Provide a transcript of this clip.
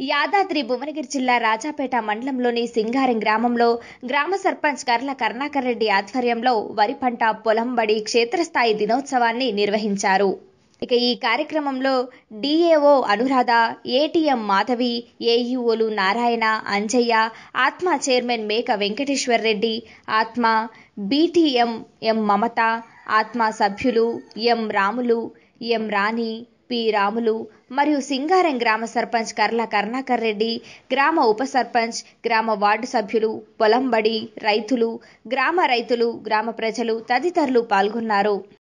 యాదాద్రి భువనగిరి జిల్లా రాజాపేట మండలంలోని సింగారం గ్రామంలో గ్రామ సర్పంచ్ కర్ల కరుణాకర్ రెడ్డి ఆధ్వర్యంలో వరి పంట పొలం బడి క్షేత్రస్థాయి దినోత్సవాన్ని నిర్వహించారు. ఇక ఈ కార్యక్రమంలో డిఏఓ అనురాధ ఏటీఎం మాధవి ఏఈఓలు నారాయణ అంజయ్య ఆత్మ చైర్మన్ మేక వెంకటేశ్వర్ రెడ్డి ఆత్మ బీటీఎం ఎం మమత ఆత్మ సభ్యులు M Ramulu M Rani P. Ramulu మరియు సింగారం గ్రామ సర్పంచ్ కర్ల కర్ణాకర్ రెడ్డి గ్రామ ఉప సర్పంచ్ గ్రామ వార్డు సభ్యులు పొలంబడి రైతులు గ్రామ రైతులు గ్రామ ప్రజలు తదితరులు పాల్గొన్నారు.